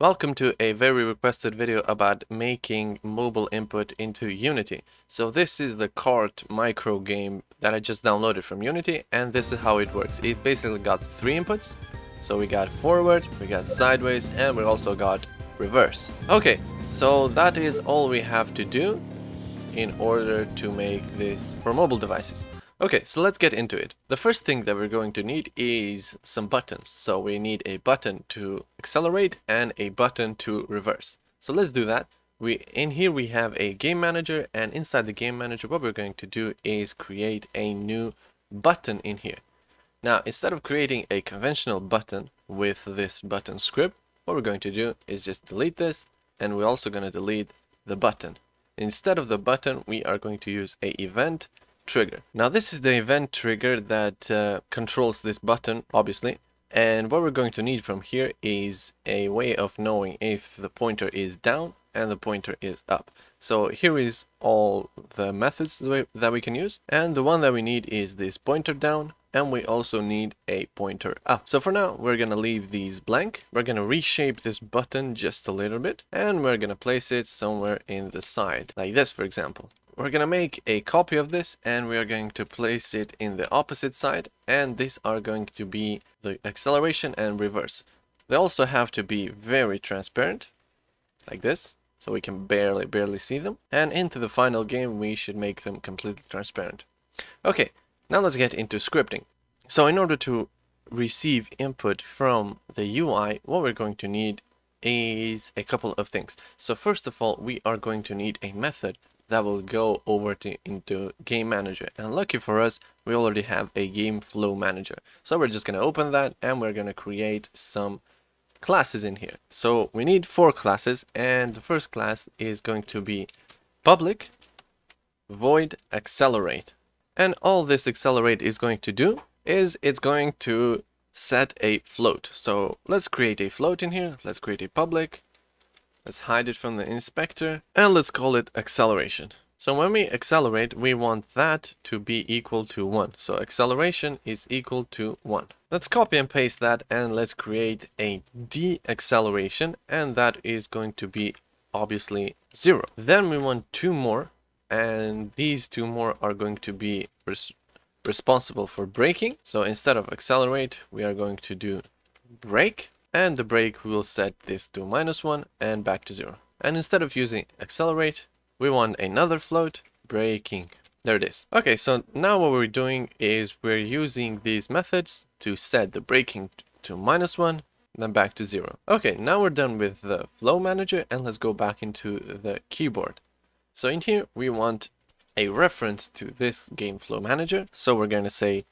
Welcome to a very requested video about making mobile input into Unity. So this is the cart micro game that I just downloaded from Unity and this is how it works. It basically got three inputs. So we got forward, we got sideways and we also got reverse. Okay, so that is all we have to do in order to make this for mobile devices. Okay, so let's get into it. The first thing that we're going to need is some buttons. So we need a button to accelerate and a button to reverse. So let's do that. We In here we have a game manager and inside the game manager what we're going to do is create a new button in here. Now instead of creating a conventional button with this button script, what we're going to do is just delete this and we're also going to delete the button. Instead of the button we are going to use a event trigger. Now this is the event trigger that uh, controls this button, obviously. And what we're going to need from here is a way of knowing if the pointer is down and the pointer is up. So here is all the methods that we can use. And the one that we need is this pointer down. And we also need a pointer up. So for now, we're going to leave these blank. We're going to reshape this button just a little bit. And we're going to place it somewhere in the side, like this, for example we're going to make a copy of this and we are going to place it in the opposite side and these are going to be the acceleration and reverse. They also have to be very transparent like this so we can barely barely see them and into the final game we should make them completely transparent. Okay now let's get into scripting. So in order to receive input from the UI what we're going to need is a couple of things. So first of all we are going to need a method that will go over to into game manager. And lucky for us we already have a game flow manager. So we're just going to open that and we're going to create some classes in here. So we need four classes and the first class is going to be public void accelerate. And all this accelerate is going to do is it's going to set a float. So let's create a float in here. Let's create a public Let's hide it from the inspector and let's call it acceleration. So when we accelerate, we want that to be equal to 1. So acceleration is equal to 1. Let's copy and paste that and let's create a deceleration and that is going to be obviously 0. Then we want two more and these two more are going to be res responsible for braking. So instead of accelerate, we are going to do brake and the brake we will set this to minus 1 and back to 0. And instead of using accelerate, we want another float, braking. There it is. Okay, so now what we're doing is we're using these methods to set the braking to minus 1, then back to 0. Okay, now we're done with the flow manager and let's go back into the keyboard. So in here we want a reference to this game flow manager. So we're going to say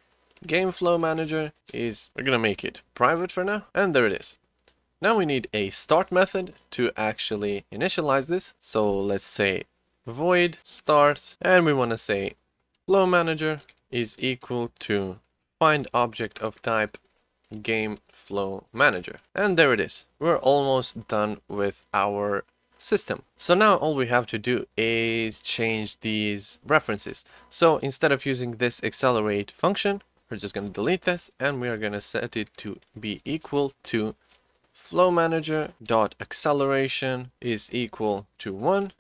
game flow manager is, we're gonna make it private for now, and there it is. Now we need a start method to actually initialize this. So let's say void start, and we want to say flow manager is equal to find object of type game flow manager. And there it is. We're almost done with our system. So now all we have to do is change these references. So instead of using this accelerate function, we're just going to delete this and we are going to set it to be equal to flow manager dot acceleration is equal to 1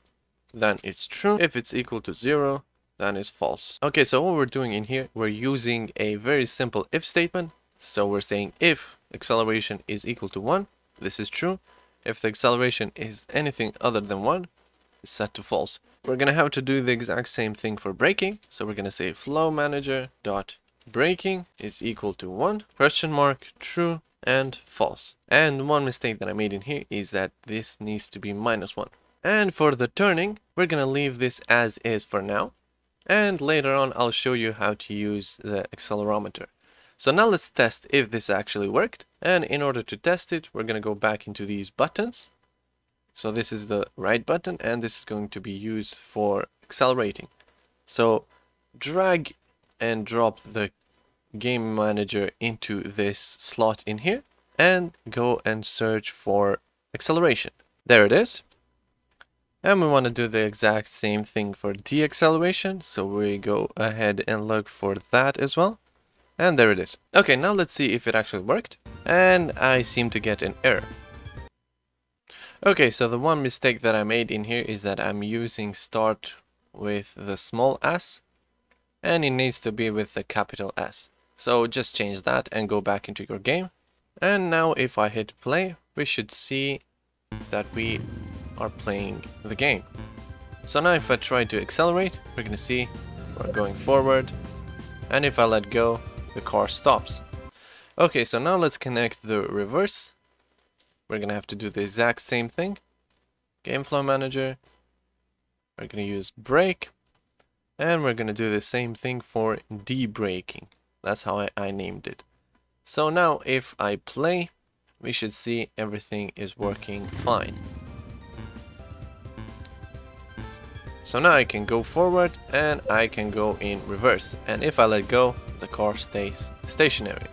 then it's true. If it's equal to 0 then it's false. Okay so what we're doing in here we're using a very simple if statement. So we're saying if acceleration is equal to 1 this is true. If the acceleration is anything other than 1 it's set to false. We're gonna have to do the exact same thing for braking. So we're gonna say flow manager dot braking is equal to 1, question mark, true, and false. And one mistake that I made in here is that this needs to be minus 1. And for the turning, we're gonna leave this as is for now. And later on, I'll show you how to use the accelerometer. So now let's test if this actually worked. And in order to test it, we're gonna go back into these buttons. So this is the right button, and this is going to be used for accelerating. So drag and drop the game manager into this slot in here and go and search for acceleration. There it is. And we want to do the exact same thing for deceleration. So we go ahead and look for that as well. And there it is. Okay, now let's see if it actually worked. And I seem to get an error. Okay, so the one mistake that I made in here is that I'm using start with the small s and it needs to be with the capital S. So just change that and go back into your game. And now if I hit play, we should see that we are playing the game. So now if I try to accelerate, we're to see we're going forward. And if I let go, the car stops. Okay, so now let's connect the reverse. We're to have to do the exact same thing. Game Flow Manager. We're to use brake. And we're going to do the same thing for de-braking. That's how I, I named it. So now if I play, we should see everything is working fine. So now I can go forward and I can go in reverse. And if I let go, the car stays stationary.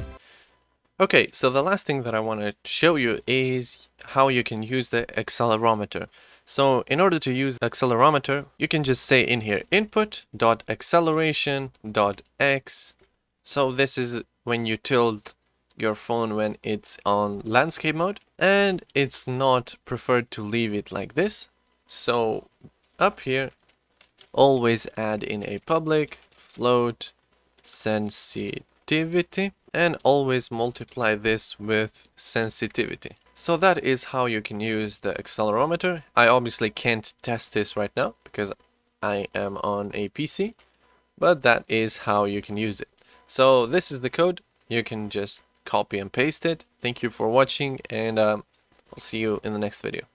Okay, so the last thing that I want to show you is how you can use the accelerometer. So in order to use accelerometer, you can just say in here input dot acceleration dot x. So this is when you tilt your phone when it's on landscape mode and it's not preferred to leave it like this. So up here always add in a public float sensitivity and always multiply this with sensitivity. So that is how you can use the accelerometer. I obviously can't test this right now because I am on a PC, but that is how you can use it. So this is the code. You can just copy and paste it. Thank you for watching and um, I'll see you in the next video.